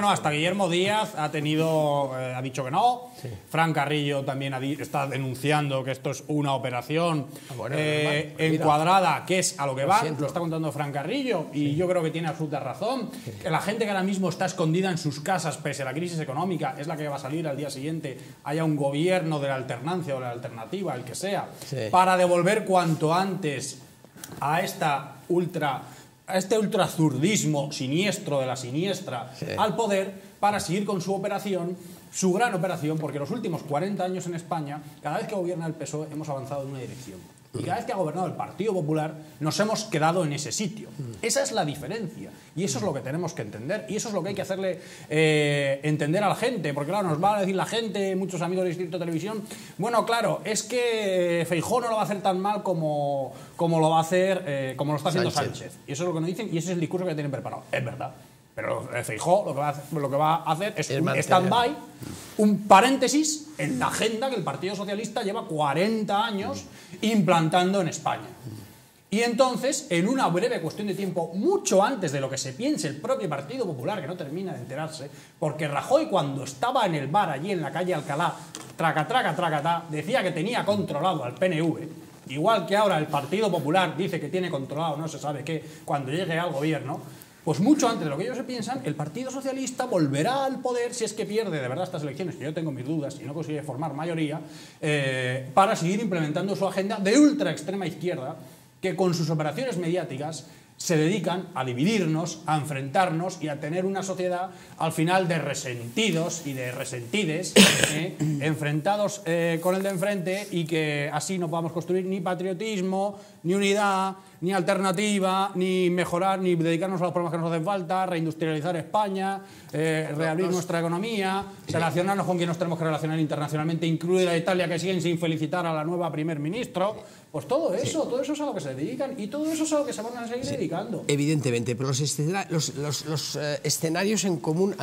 No, hasta Guillermo Díaz ha tenido, eh, ha dicho que no. Fran Carrillo también ha está denunciando que esto es una operación Ah, bueno, eh, normal. Encuadrada, que es a lo que va. siento. Lo está contando Fran Carrillo y yo creo que tiene absoluta razón. Que la gente que ahora mismo está escondida en sus casas pese a la crisis económica es la que va a salir al día siguiente. Haya un gobierno de la alternancia o de la alternativa, el que sea, para devolver cuanto antes a esta ultra a este ultrazurdismo siniestro de la siniestra Sí. al poder para seguir con su operación, su gran operación, porque los últimos 40 años en España, cada vez que gobierna el PSOE hemos avanzado en una dirección. Y cada vez que ha gobernado el Partido Popular nos hemos quedado en ese sitio. Esa es la diferencia. Y eso es lo que tenemos que entender. Y eso es lo que hay que hacerle eh, entender a la gente. Porque claro, nos va a decir la gente, muchos amigos de Distrito Televisión, bueno, claro, es que Feijó no lo va a hacer tan mal como, como lo va a hacer, eh, como lo está haciendo Sánchez. Sánchez. Y eso es lo que nos dicen y ese es el discurso que tienen preparado. Es verdad. Pero eh, Feijó lo que va a hacer, lo que va a hacer es, Es un stand-by, un paréntesis en la agenda que el Partido Socialista lleva 40 años implantando en España. Y entonces, en una breve cuestión de tiempo, mucho antes de lo que se piense el propio Partido Popular, que no termina de enterarse, porque Rajoy cuando estaba en el bar allí en la calle Alcalá, traca, traca, tracata, decía que tenía controlado al PNV, igual que ahora el Partido Popular dice que tiene controlado no se sabe qué cuando llegue al gobierno, pues mucho antes de lo que ellos se piensan, el Partido Socialista volverá al poder si es que pierde de verdad estas elecciones, que yo tengo mis dudas y no consigue formar mayoría, eh, para seguir implementando su agenda de ultra extrema izquierda, que con sus operaciones mediáticas se dedican a dividirnos, a enfrentarnos y a tener una sociedad al final de resentidos y de resentides, ¿eh? enfrentados eh, con el de enfrente y que así no podamos construir ni patriotismo, ni unidad, ni alternativa, ni mejorar, ni dedicarnos a los problemas que nos hacen falta, reindustrializar España, eh, reabrir nuestra economía, relacionarnos con quien nos tenemos que relacionar internacionalmente, incluir a Italia que siguen sin felicitar a la nueva primer ministro. Pues todo eso, todo eso es a lo que se dedican y todo eso es a lo que se van a seguir dedicando. Evidentemente, pero los, escena- los- los- los, eh, escenarios en común